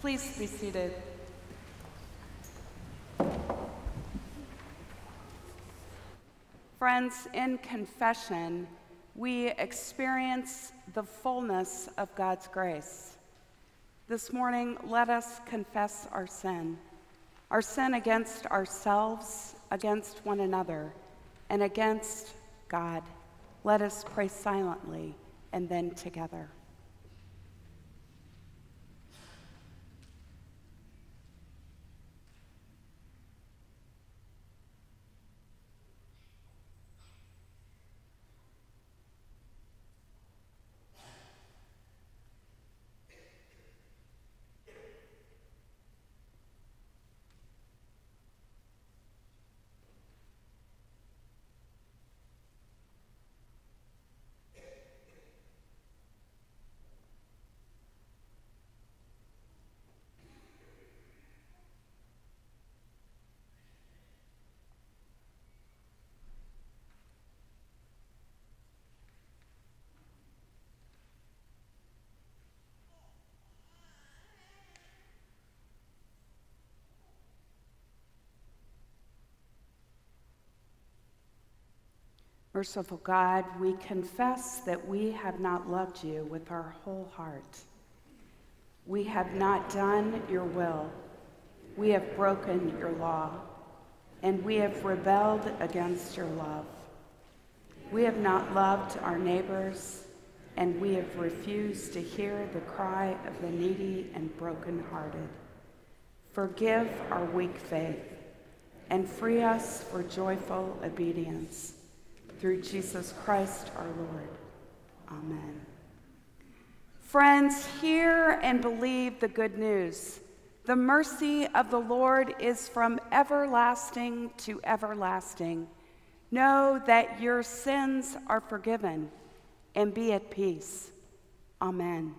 Please be seated. Friends, in confession, we experience the fullness of God's grace. This morning, let us confess our sin our sin against ourselves, against one another, and against God. Let us pray silently and then together. Merciful God, we confess that we have not loved you with our whole heart. We have not done your will. We have broken your law, and we have rebelled against your love. We have not loved our neighbors, and we have refused to hear the cry of the needy and brokenhearted. Forgive our weak faith and free us for joyful obedience through Jesus Christ our Lord. Amen. Friends, hear and believe the good news. The mercy of the Lord is from everlasting to everlasting. Know that your sins are forgiven and be at peace. Amen.